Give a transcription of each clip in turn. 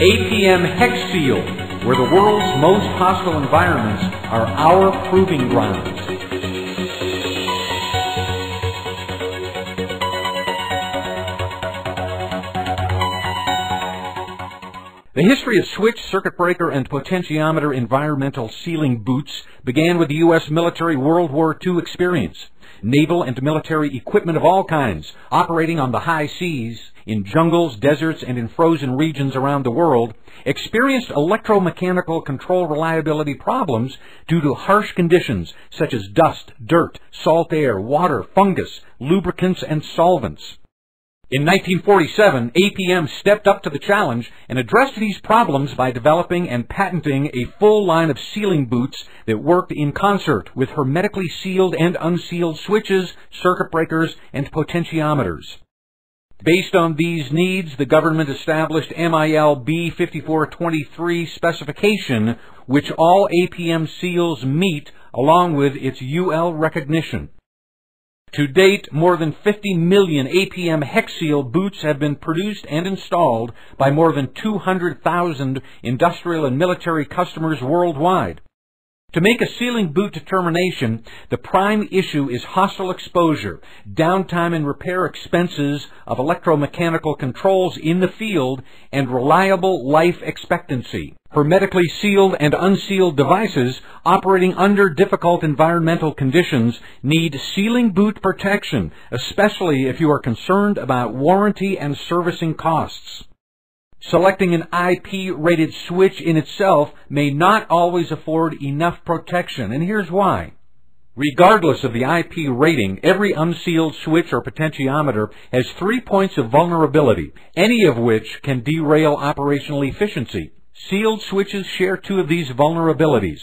APM Hex where the world's most hostile environments are our proving grounds. The history of switch, circuit breaker, and potentiometer environmental sealing boots began with the U.S. military World War II experience. Naval and military equipment of all kinds, operating on the high seas, in jungles, deserts, and in frozen regions around the world, experienced electromechanical control reliability problems due to harsh conditions such as dust, dirt, salt air, water, fungus, lubricants, and solvents. In 1947, APM stepped up to the challenge and addressed these problems by developing and patenting a full line of sealing boots that worked in concert with hermetically sealed and unsealed switches, circuit breakers, and potentiometers. Based on these needs, the government established MIL B5423 specification, which all APM seals meet along with its UL recognition. To date, more than 50 million APM HexSeal boots have been produced and installed by more than 200,000 industrial and military customers worldwide. To make a sealing boot determination, the prime issue is hostile exposure, downtime and repair expenses of electromechanical controls in the field, and reliable life expectancy. Hermetically sealed and unsealed devices operating under difficult environmental conditions need sealing boot protection, especially if you are concerned about warranty and servicing costs. Selecting an IP rated switch in itself may not always afford enough protection, and here's why. Regardless of the IP rating, every unsealed switch or potentiometer has three points of vulnerability, any of which can derail operational efficiency. Sealed switches share two of these vulnerabilities.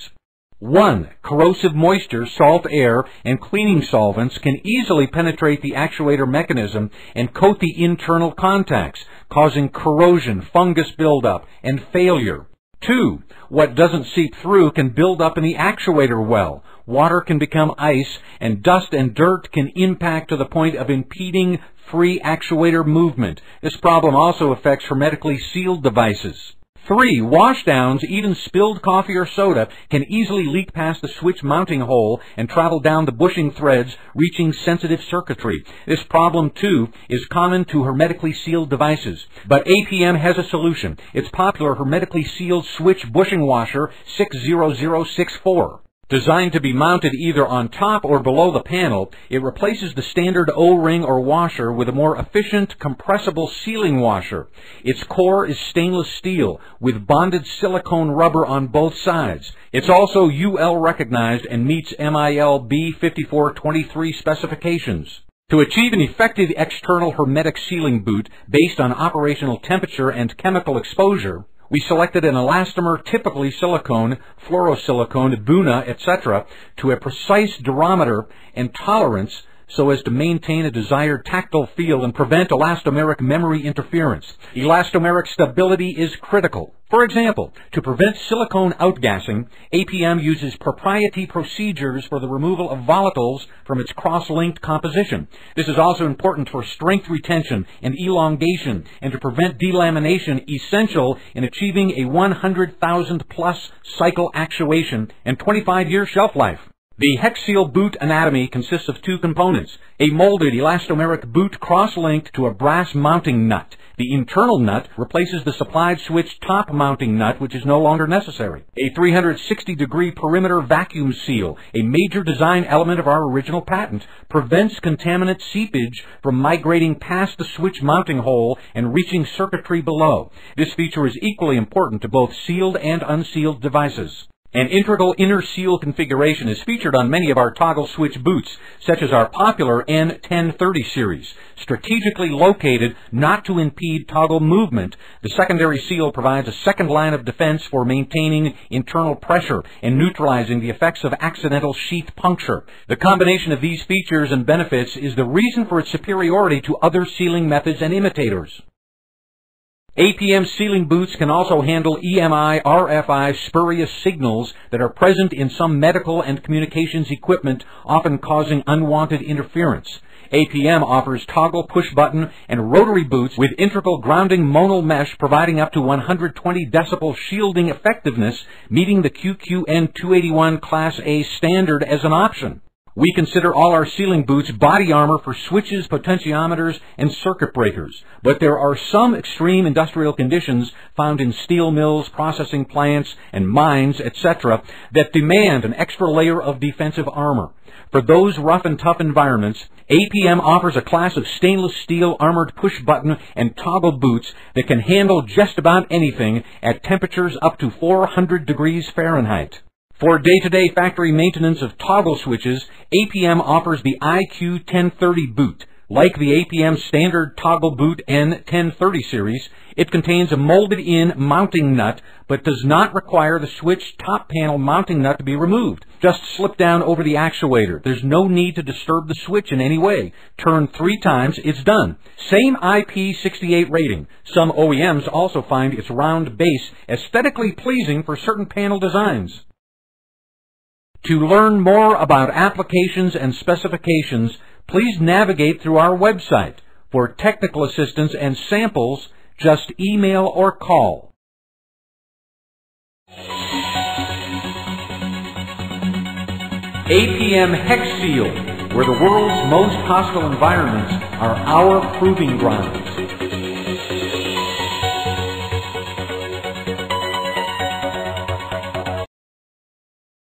One, corrosive moisture, salt air, and cleaning solvents can easily penetrate the actuator mechanism and coat the internal contacts, causing corrosion, fungus buildup, and failure. Two, what doesn't seep through can build up in the actuator well. Water can become ice, and dust and dirt can impact to the point of impeding free actuator movement. This problem also affects hermetically sealed devices. Three, washdowns, even spilled coffee or soda, can easily leak past the switch mounting hole and travel down the bushing threads, reaching sensitive circuitry. This problem, too, is common to hermetically sealed devices. But APM has a solution. Its popular hermetically sealed switch bushing washer 60064. Designed to be mounted either on top or below the panel, it replaces the standard O-ring or washer with a more efficient compressible sealing washer. Its core is stainless steel with bonded silicone rubber on both sides. It's also UL recognized and meets MIL B5423 specifications. To achieve an effective external hermetic sealing boot based on operational temperature and chemical exposure, we selected an elastomer, typically silicone, fluorosilicone, Buna, etc., to a precise durometer and tolerance so as to maintain a desired tactile feel and prevent elastomeric memory interference. Elastomeric stability is critical. For example, to prevent silicone outgassing, APM uses proprietary procedures for the removal of volatiles from its cross-linked composition. This is also important for strength retention and elongation and to prevent delamination essential in achieving a 100,000 plus cycle actuation and 25 year shelf life. The HexSeal boot anatomy consists of two components. A molded elastomeric boot cross-linked to a brass mounting nut. The internal nut replaces the supplied switch top mounting nut, which is no longer necessary. A 360 degree perimeter vacuum seal, a major design element of our original patent, prevents contaminant seepage from migrating past the switch mounting hole and reaching circuitry below. This feature is equally important to both sealed and unsealed devices. An integral inner seal configuration is featured on many of our toggle switch boots, such as our popular N1030 series. Strategically located not to impede toggle movement, the secondary seal provides a second line of defense for maintaining internal pressure and neutralizing the effects of accidental sheath puncture. The combination of these features and benefits is the reason for its superiority to other sealing methods and imitators. APM sealing boots can also handle EMI, RFI spurious signals that are present in some medical and communications equipment, often causing unwanted interference. APM offers toggle push button and rotary boots with integral grounding Monel mesh providing up to 120 decibel shielding effectiveness, meeting the QQN 281 Class A standard as an option. We consider all our sealing boots body armor for switches, potentiometers, and circuit breakers. But there are some extreme industrial conditions found in steel mills, processing plants, and mines, etc., that demand an extra layer of defensive armor. For those rough and tough environments, APM offers a class of stainless steel armored push button and toggle boots that can handle just about anything at temperatures up to 400 degrees Fahrenheit. For day-to-day factory maintenance of toggle switches, APM offers the IQ 1030 boot. Like the APM standard toggle boot N1030 series, it contains a molded-in mounting nut, but does not require the switch top panel mounting nut to be removed. Just slip down over the actuator. There's no need to disturb the switch in any way. Turn three times, it's done. Same IP68 rating. Some OEMs also find its round base aesthetically pleasing for certain panel designs. To learn more about applications and specifications, please navigate through our website. For technical assistance and samples, just email or call. APM Hex Seal, where the world's most hostile environments are our proving grounds.